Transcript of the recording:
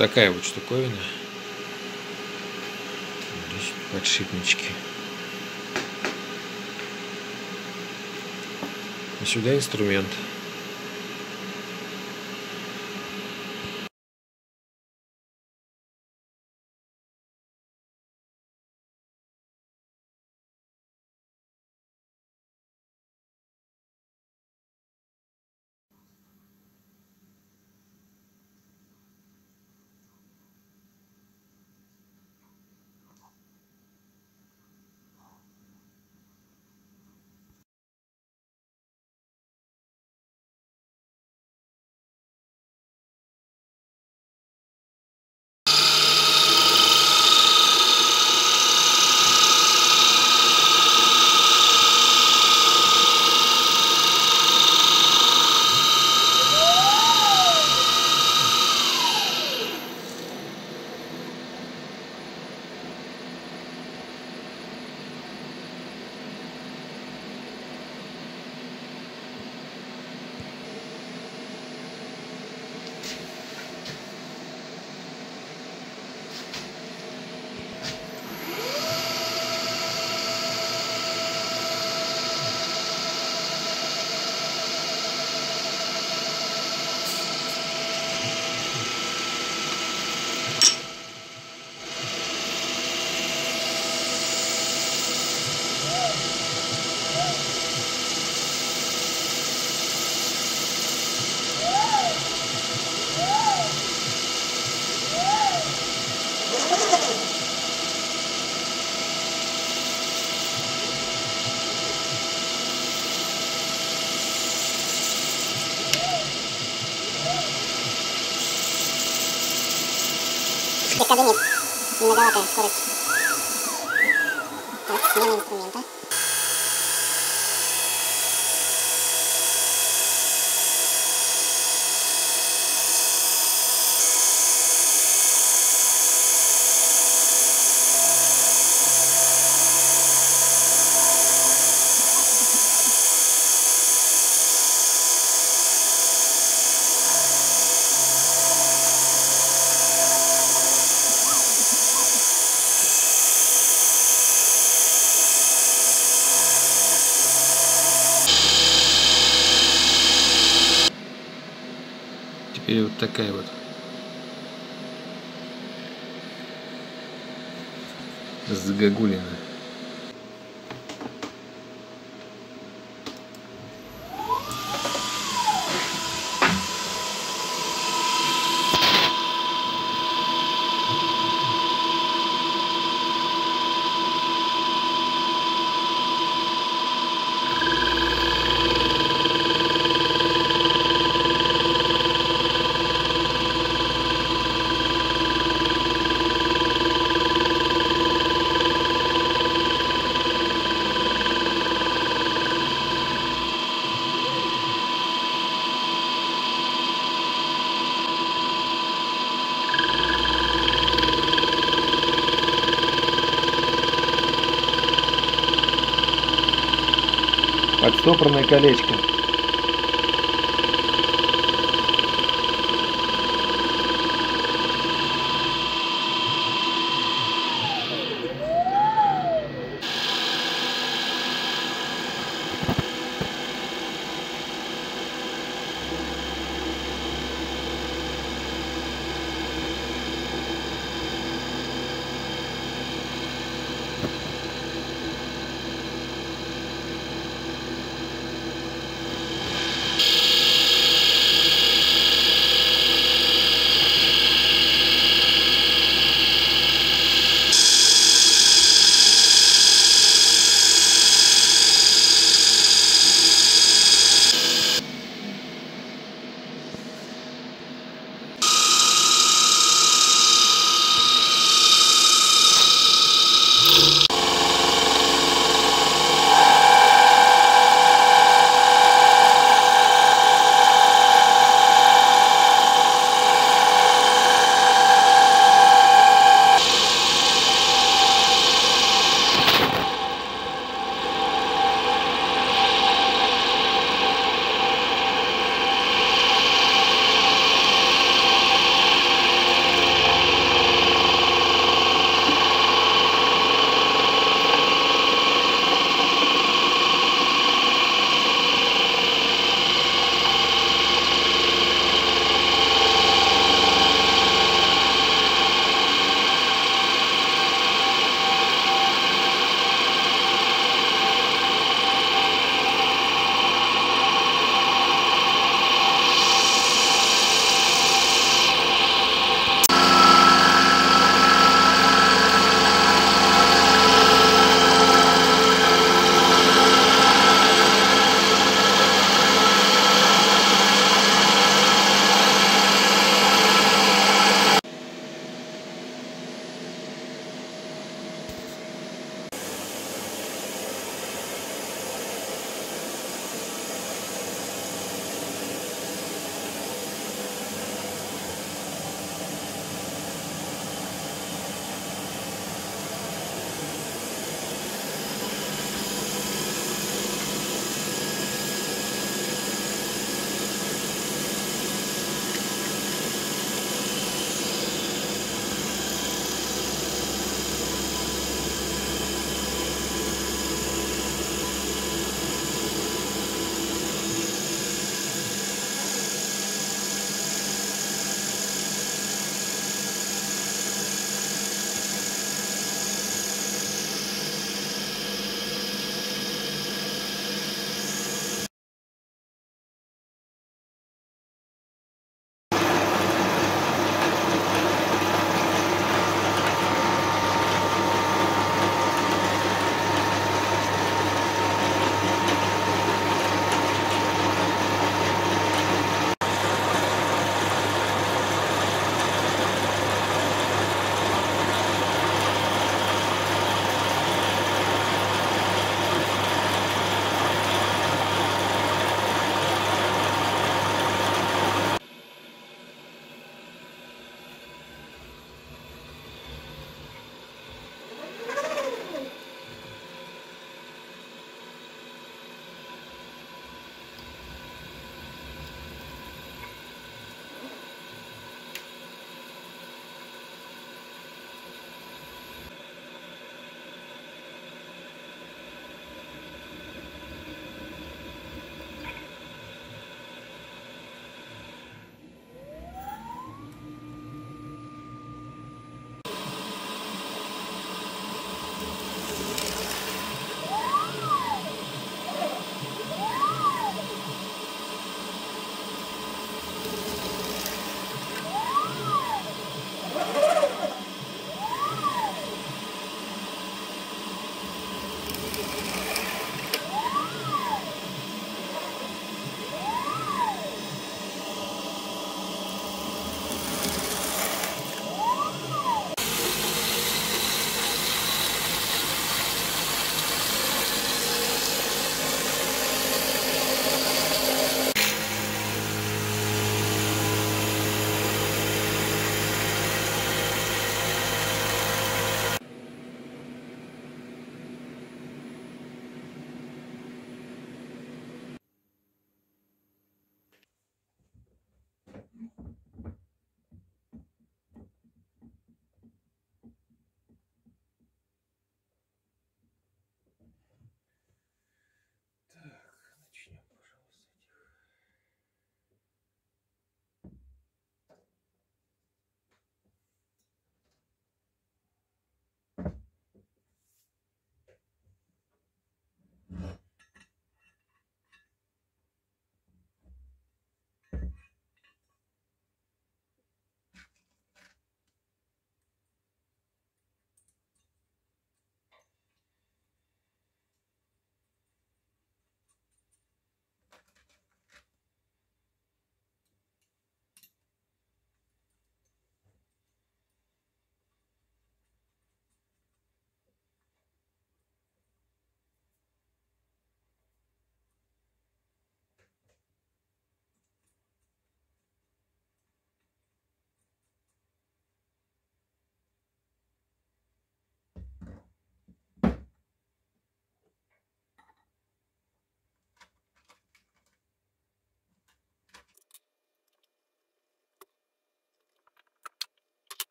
такая вот штуковина. Здесь подшипнички. А сюда инструмент. 받아야 돼, 그렇지. 아, 지금 있습니다. Теперь вот такая вот. Загогулина. Подстопорное колечко.